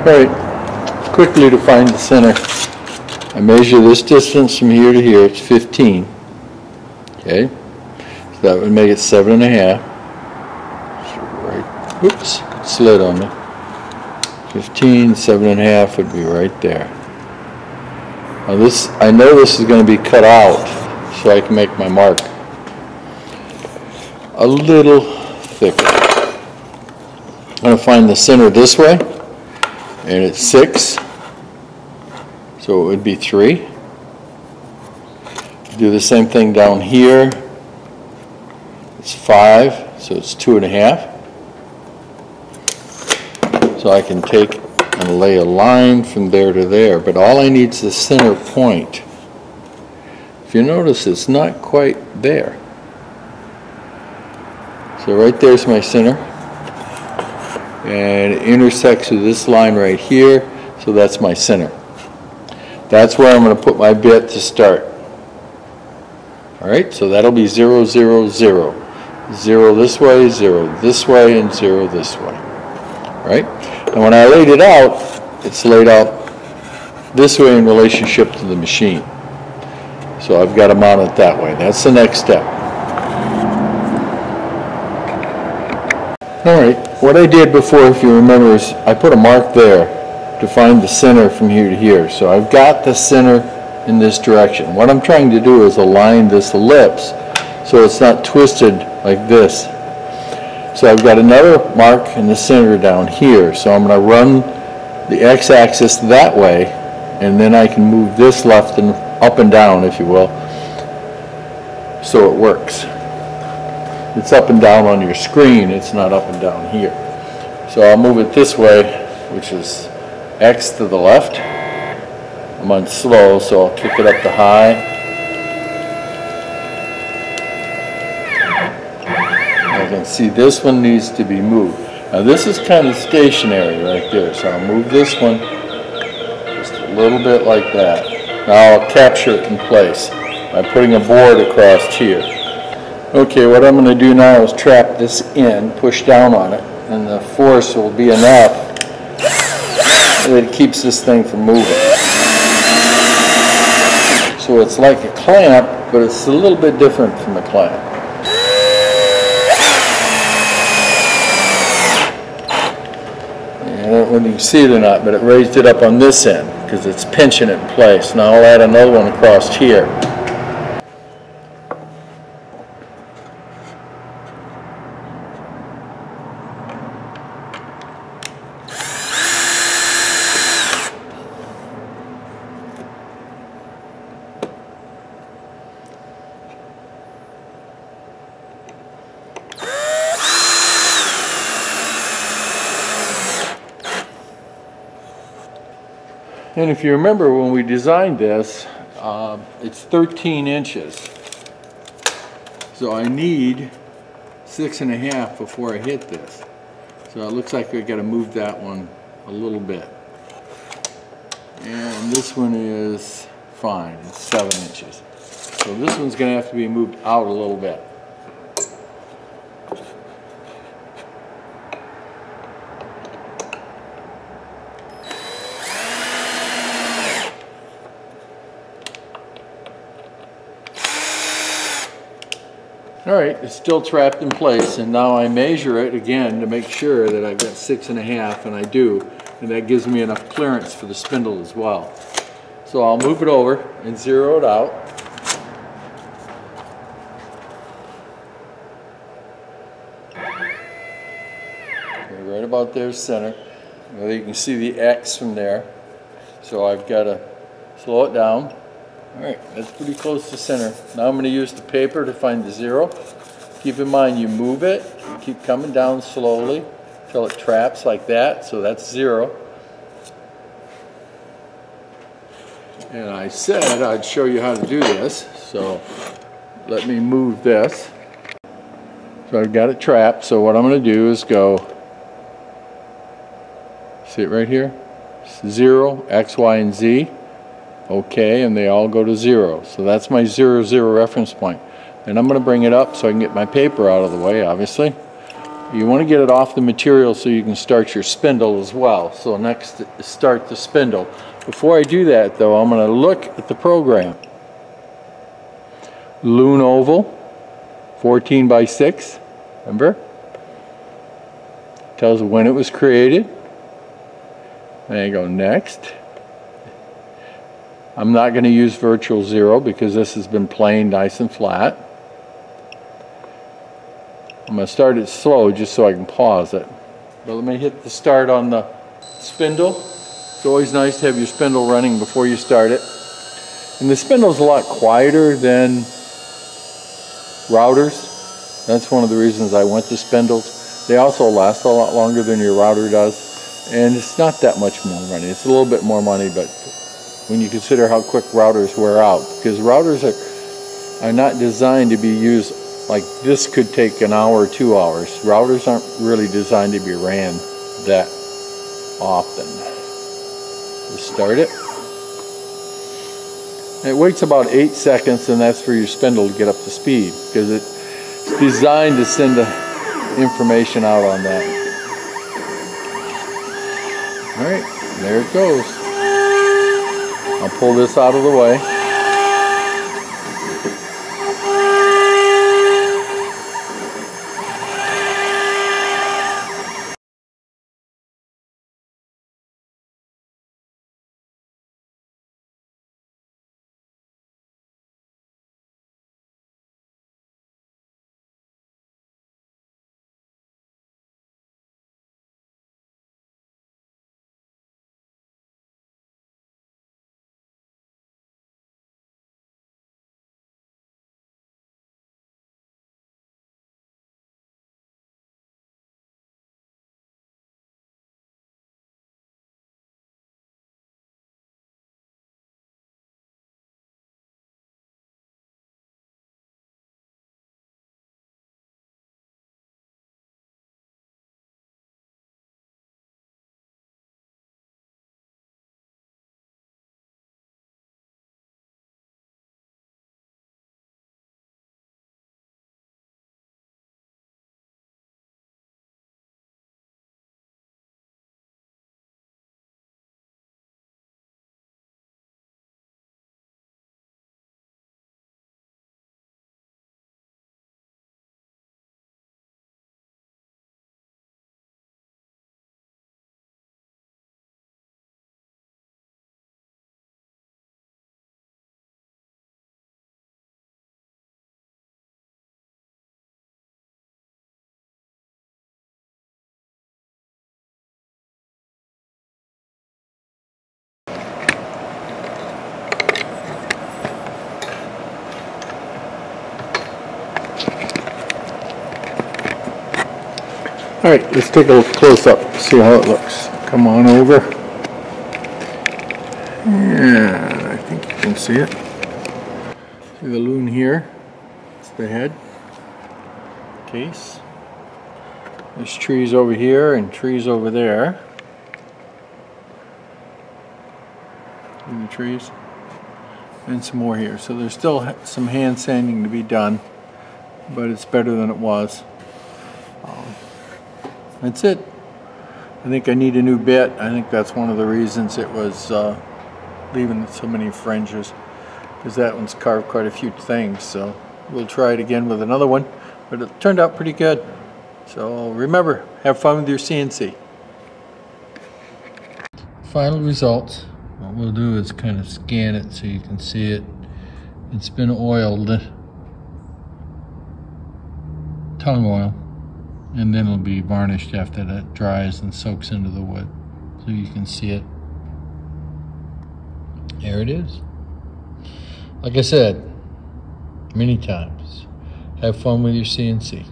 Alright, quickly to find the center. I measure this distance from here to here, it's 15. Okay, so that would make it seven and a half. So right, oops, slid on me. 15, seven and a half would be right there. Now this, I know this is gonna be cut out, so I can make my mark a little thicker. I'm gonna find the center this way, and it's six, so it would be three. Do the same thing down here. It's five, so it's two and a half. So I can take and lay a line from there to there, but all I need is the center point. If you notice, it's not quite there. So right there's my center. And it intersects with this line right here, so that's my center. That's where I'm going to put my bit to start. All right, so that'll be zero, zero, zero. Zero this way, zero this way, and zero this way. All right? And when I laid it out, it's laid out this way in relationship to the machine. So I've got to mount it that way. That's the next step. All right, what I did before, if you remember, is I put a mark there to find the center from here to here. So I've got the center in this direction. What I'm trying to do is align this ellipse so it's not twisted like this. So I've got another mark in the center down here. So I'm going to run the x-axis that way, and then I can move this left and up and down, if you will, so it works. It's up and down on your screen, it's not up and down here. So I'll move it this way, which is X to the left. I'm on slow, so I'll kick it up to high. I can see this one needs to be moved. Now this is kind of stationary right there, so I'll move this one just a little bit like that. Now I'll capture it in place by putting a board across here. Okay, what I'm going to do now is trap this in, push down on it, and the force will be enough that it keeps this thing from moving. So it's like a clamp, but it's a little bit different from a clamp. I don't know whether you can see it or not, but it raised it up on this end because it's pinching it in place. Now I'll add another one across here. And if you remember when we designed this, uh, it's 13 inches. So I need six and a half before I hit this. So it looks like I got to move that one a little bit. And this one is fine, it's seven inches. So this one's going to have to be moved out a little bit. All right, it's still trapped in place, and now I measure it again to make sure that I've got six and a half, and I do, and that gives me enough clearance for the spindle as well. So I'll move it over and zero it out. Okay, right about there center. Well, you can see the X from there. So I've got to slow it down. All right, that's pretty close to center. Now I'm going to use the paper to find the zero. Keep in mind you move it, you keep coming down slowly until it traps like that, so that's zero. And I said I'd show you how to do this, so let me move this. So I've got it trapped, so what I'm going to do is go, see it right here? Zero, X, Y, and Z okay, and they all go to zero. So that's my zero, zero reference point. And I'm going to bring it up so I can get my paper out of the way, obviously. you want to get it off the material so you can start your spindle as well. So next, start the spindle. Before I do that though, I'm going to look at the program. Loon Oval, 14 by 6, remember? Tells when it was created. There you go, next. I'm not going to use virtual zero because this has been plain nice and flat. I'm going to start it slow just so I can pause it. But let me hit the start on the spindle. It's always nice to have your spindle running before you start it. And the spindle's a lot quieter than routers. That's one of the reasons I went to spindles. They also last a lot longer than your router does. And it's not that much more money. It's a little bit more money, but when you consider how quick routers wear out, because routers are, are not designed to be used like this could take an hour or two hours. Routers aren't really designed to be ran that often. Just start it. It waits about eight seconds and that's for your spindle to get up to speed because it's designed to send the information out on that. Alright, there it goes. I'll pull this out of the way. All right, let's take a close up, see how it looks. Come on over. Yeah, I think you can see it. See the loon here? It's the head case. There's trees over here and trees over there. See the trees? And some more here. So there's still some hand sanding to be done, but it's better than it was. That's it. I think I need a new bit. I think that's one of the reasons it was uh, leaving so many fringes because that one's carved quite a few things. So we'll try it again with another one, but it turned out pretty good. So remember, have fun with your CNC. Final results. What we'll do is kind of scan it so you can see it. It's been oiled, tung oil and then it'll be varnished after that dries and soaks into the wood. So you can see it. There it is. Like I said many times. Have fun with your CNC